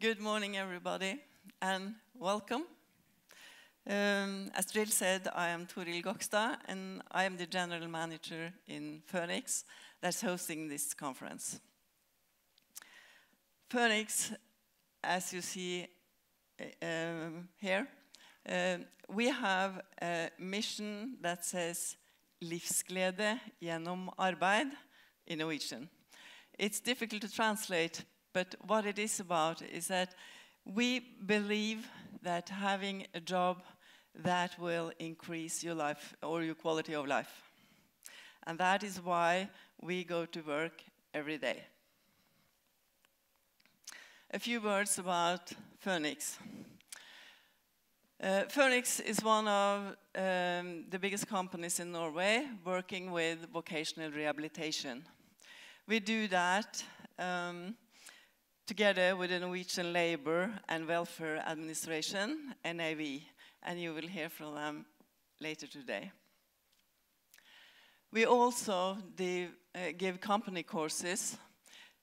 Good morning, everybody, and welcome. Um, as Jill said, I am Toril Gogstad, and I am the general manager in Fønix that's hosting this conference. Fønix, as you see uh, um, here, uh, we have a mission that says livsglede gjennom arbeid in Norwegian. It's difficult to translate, but what it is about is that we believe that having a job that will increase your life or your quality of life. And that is why we go to work every day. A few words about Fønix. Uh, Fønix is one of um, the biggest companies in Norway working with vocational rehabilitation. We do that um, together with the Norwegian Labour and Welfare Administration, NAV, and you will hear from them later today. We also uh, give company courses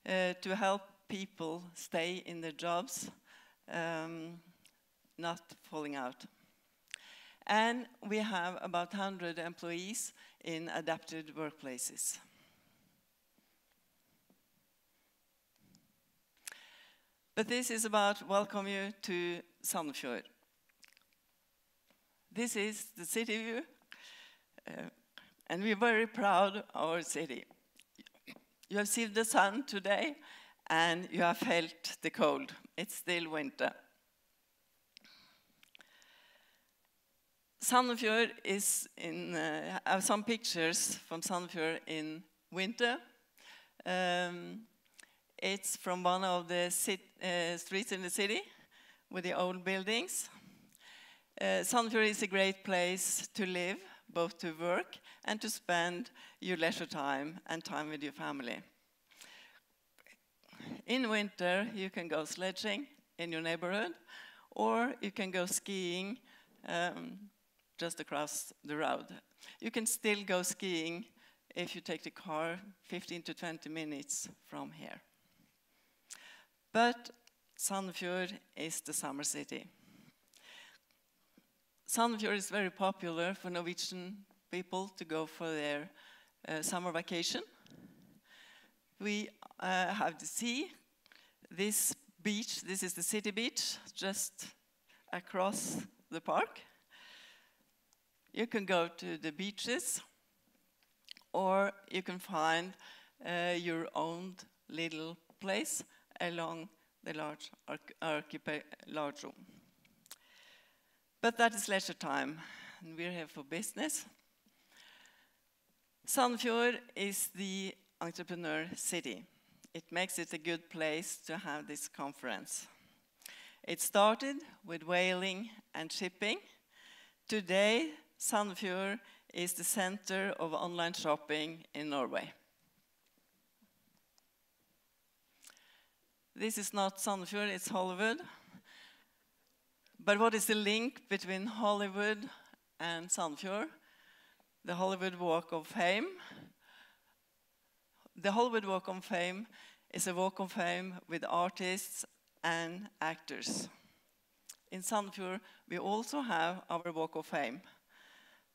uh, to help people stay in their jobs um, not falling out. And we have about 100 employees in adapted workplaces. But this is about welcome you to Sandefjord. This is the city view, uh, and we're very proud of our city. You have seen the sun today, and you have felt the cold. It's still winter. Sandefjord is in, uh, I have some pictures from Sandefjord in winter. Um, it's from one of the uh, streets in the city with the old buildings. Uh, Sandefjord is a great place to live, both to work and to spend your leisure time and time with your family. In winter, you can go sledging in your neighborhood, or you can go skiing um, just across the road. You can still go skiing if you take the car 15 to 20 minutes from here. But Sandefjord is the summer city. Sandefjord is very popular for Norwegian people to go for their uh, summer vacation. We uh, have the sea, this beach, this is the city beach, just across the park. You can go to the beaches, or you can find uh, your own little place along the large archipelago. But that is leisure time, and we're here for business. Sandefjord is the entrepreneur city. It makes it a good place to have this conference. It started with whaling and shipping. Today, Sandefjord is the center of online shopping in Norway. This is not Sandefjord, it's Hollywood. But what is the link between Hollywood and Sandefjord? The Hollywood Walk of Fame. The Hollywood Walk of Fame is a walk of fame with artists and actors. In Sandefjord, we also have our Walk of Fame.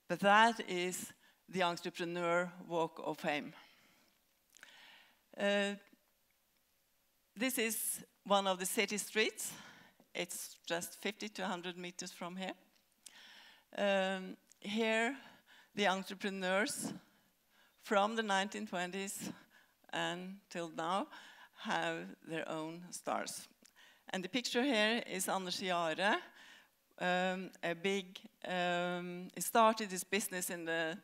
But that is the entrepreneur walk of fame. Uh, this is one of the city streets. It's just 50 to 100 meters from here. Um, here, the entrepreneurs from the 1920s until now have their own stars. And the picture here is Anders Jahre, um, a big, um, he started his business in the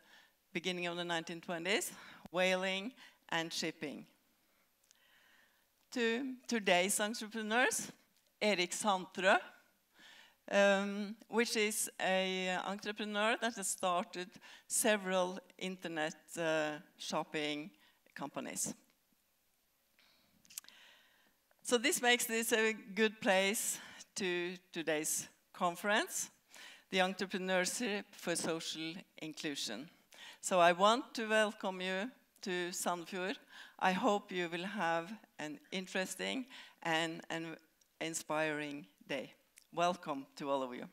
beginning of the 1920s, whaling and shipping. To today's entrepreneurs, Erik Sandtrø, um, which is an entrepreneur that has started several internet uh, shopping companies. So this makes this a good place to today's conference, the Entrepreneurship for Social Inclusion. So I want to welcome you to Sandefjord. I hope you will have an interesting and, and inspiring day. Welcome to all of you.